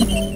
you